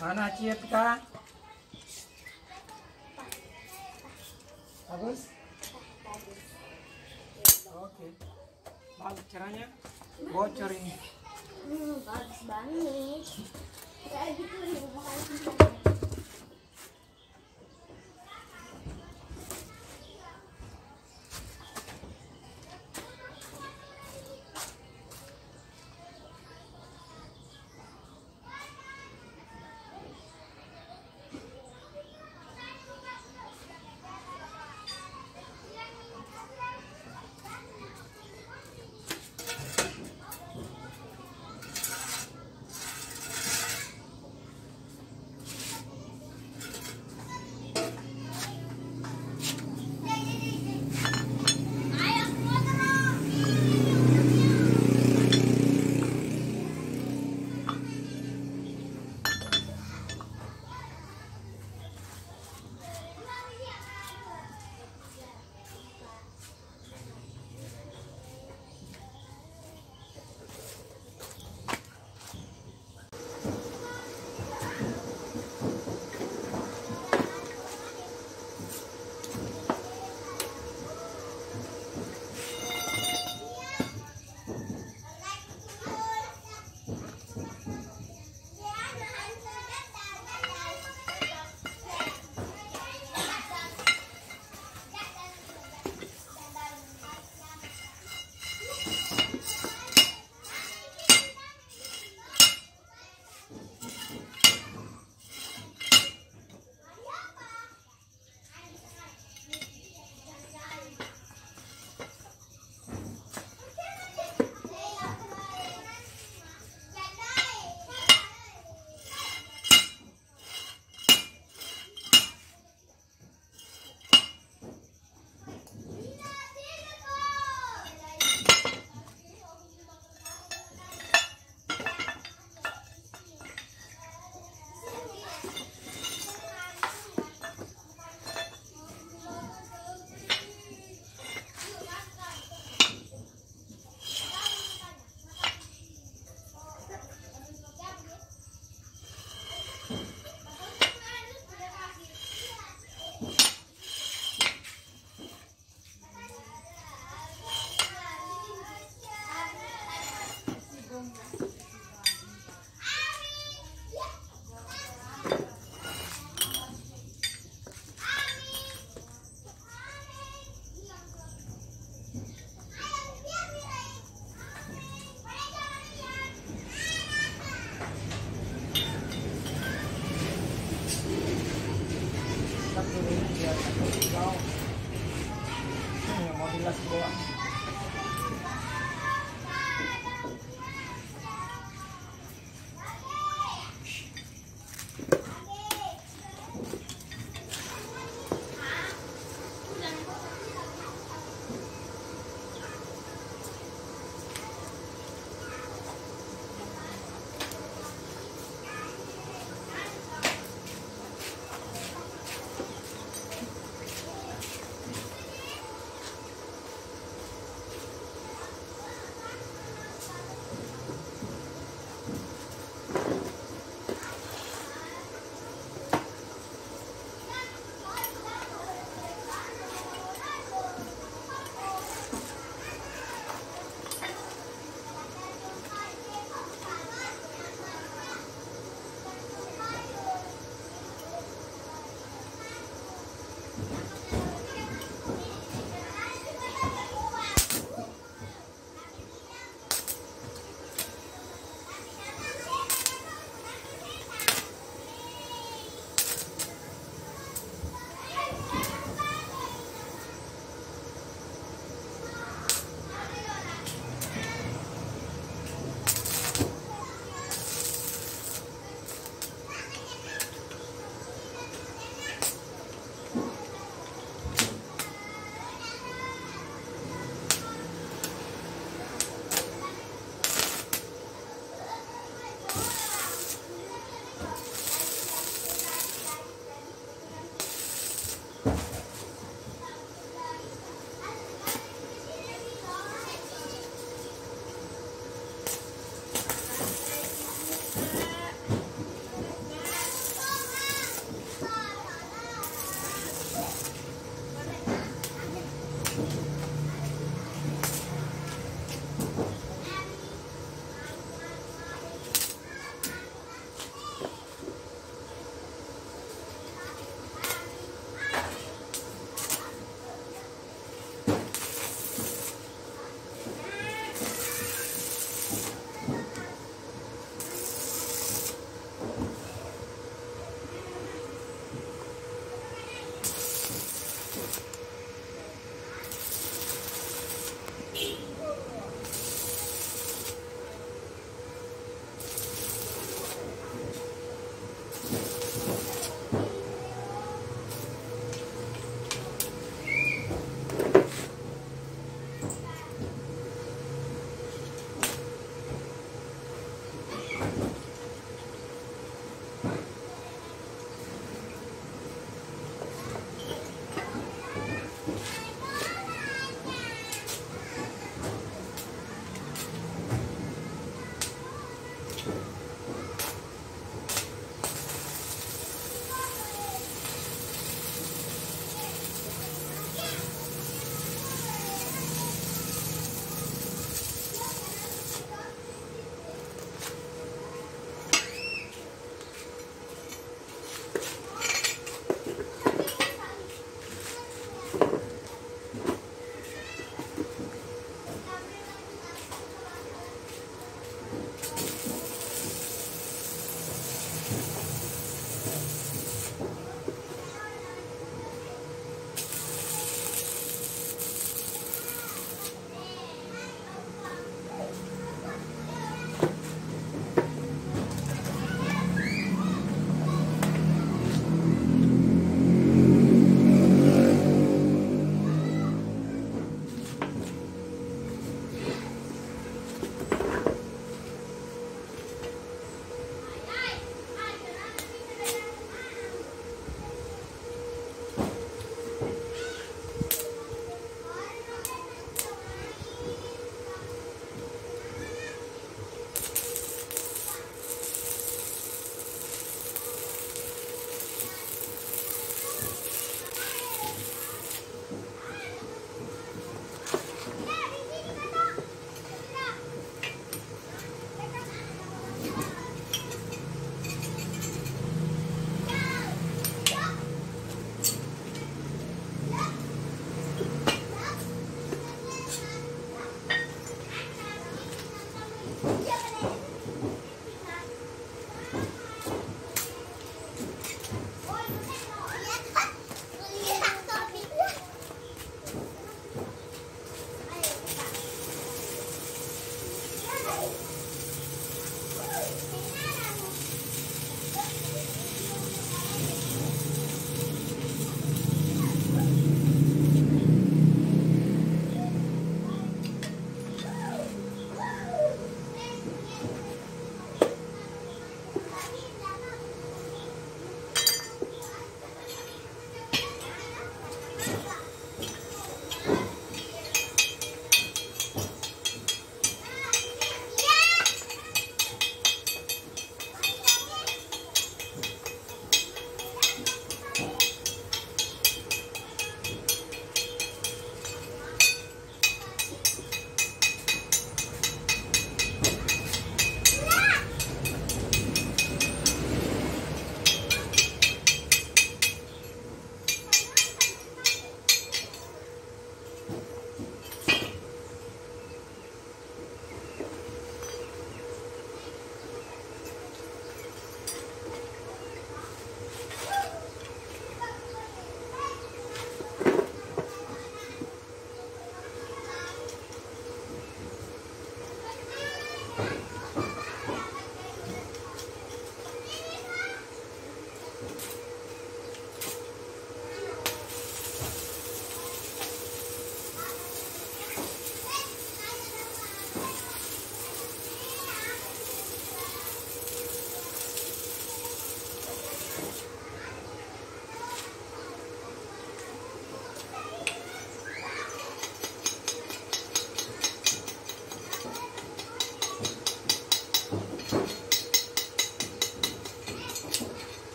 mana cie kita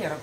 манера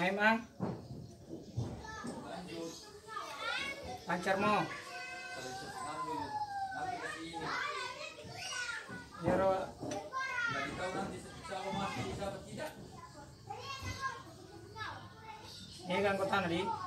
Ay, Mang. Lancar mo. Pero, ini kan kota tadi.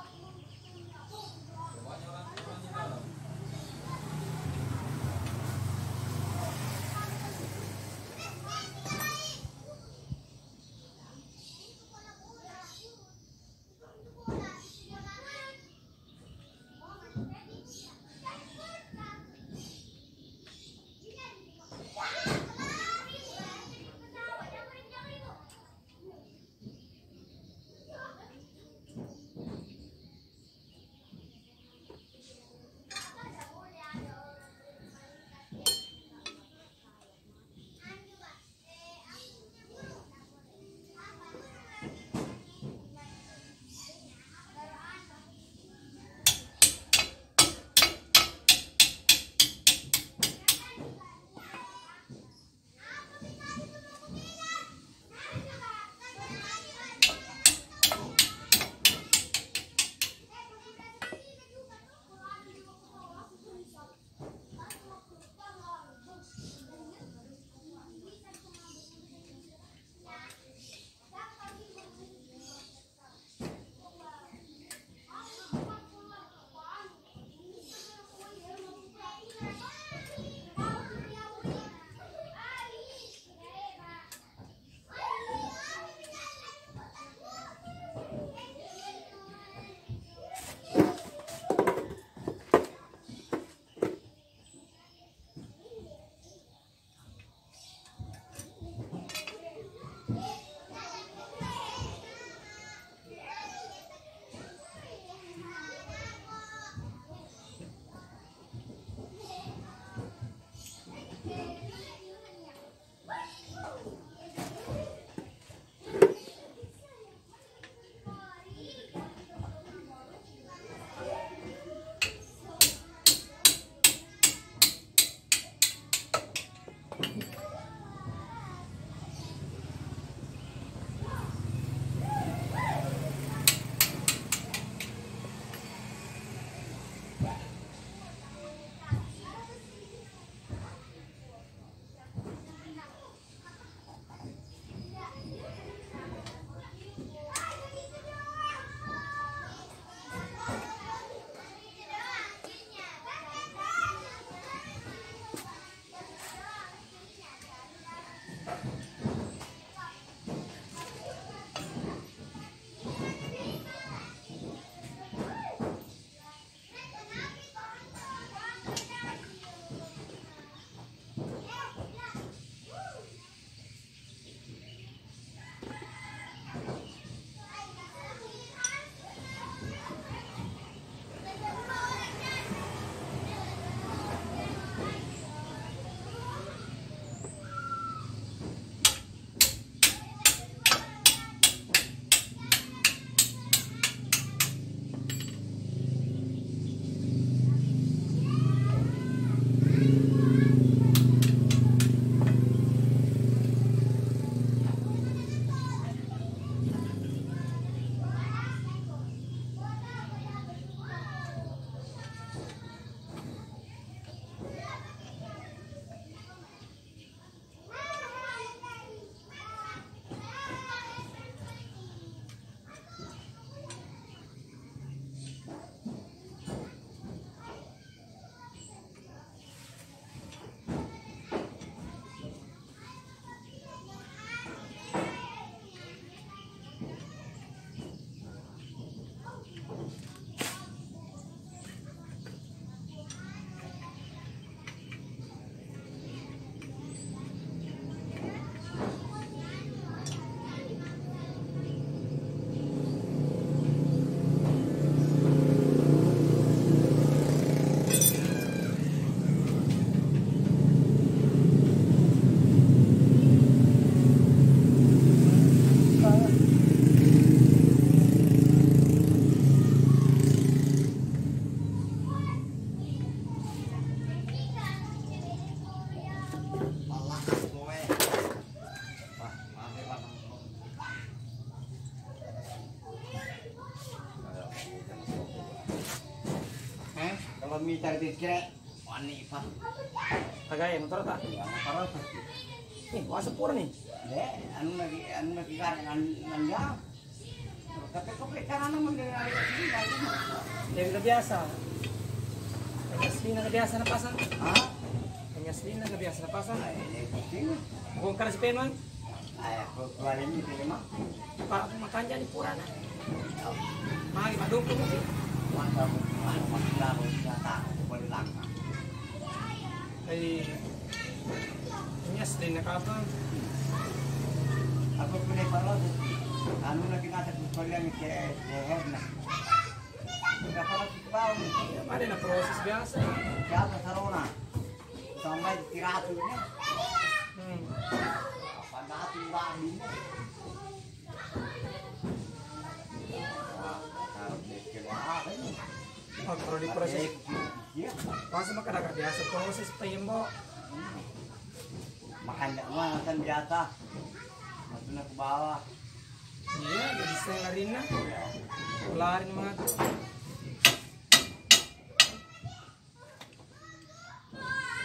Di kira wani pa. Tagay, motor ta. Ya, para pa. Eh, wasa pura nih. De, anu lagi anu lagi kan nan nan ya. Tapi kok kita naman din ari sini lagi. Yang udah biasa. Yang asli na biasa na pasang. Ha? Yang asli na biasa na ini. Kung kana si Penman, Ay, ko kuali ni tema. para makanya di pura na. Magi madung ko mo. Mantap. Anu makila ko Boleh lang. Ay, yang asli na kapang. Ako pinay paro. Anu lagi nata ko kuali ang ke leher na. Ada na proses biasa. Siapa sarona? Sampai tiratunya. Hmm. Apa dati lagi? Wah, harus bikin apa ini? Oh, kalau di proses, Iya. masa makadaga biasa proses pa yun mo. Makanya mah kan biasa. Masuk na ke bawah. Iya, jadi saya na rin na. Wala rin mga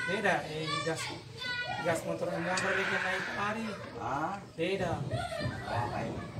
Beda, eh, gas gas motor ang rin ka naik hari. Ah, Beda. apa ini?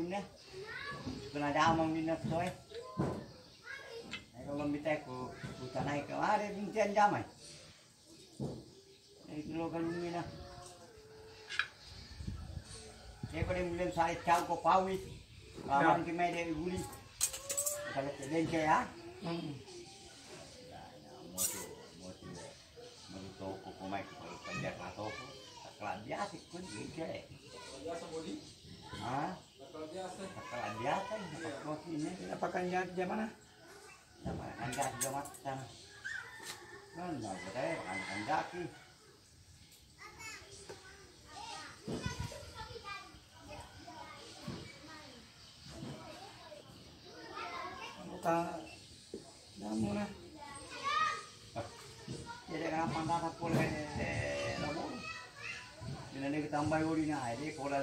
ni. Kena damang minat soy. Kalau minta naik ke bincang jamai. Kilo kan na. Dia pada mungkin saya pawi. Kawan kita dari guli. Kalau terden ya. Toko panjat toko. Biasa kun dia. Biasa body. Ah, nak ini. Apakan ya jam mana? Sama anda juga macam. Kan dah betul kan kandaki. Ta Damo na. Jadi kenapa kita tambah uri na ada pola.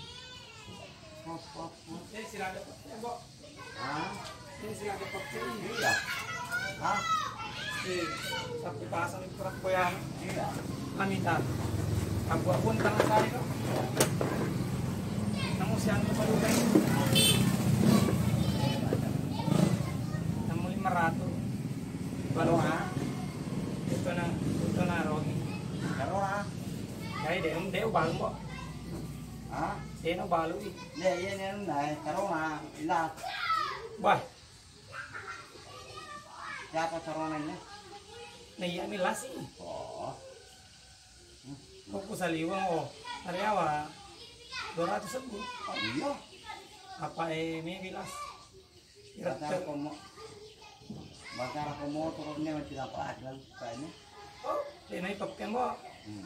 Eh, sila ada pakai, Mbok. Ah, Eh, sila ada pakai. iya. Ah, Eh, pasang itu kurang koyang. iya. Anita. Abu-abun tangan sari kok. Namun si baru. Namun lima ratus. Baru ah. Itu na, na rogi. Ah. Kaya deh, um deh balu kok. Ah, Eh ini ni nai. Karo ah. Ila Bah, siapa saronan ni? naiya ni lasi. Oh. Kung kusaliwang o. Ariawa, 200 sebu. Oh, iya. Apa eh may bilas. Bakar ka. ko mo. Bakar ko motor ni macam apa lang. Oh, eh na ipapkan mo. Hmm.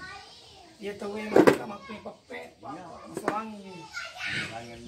Iya tahu yang kita makin papet. Masangin. Tangan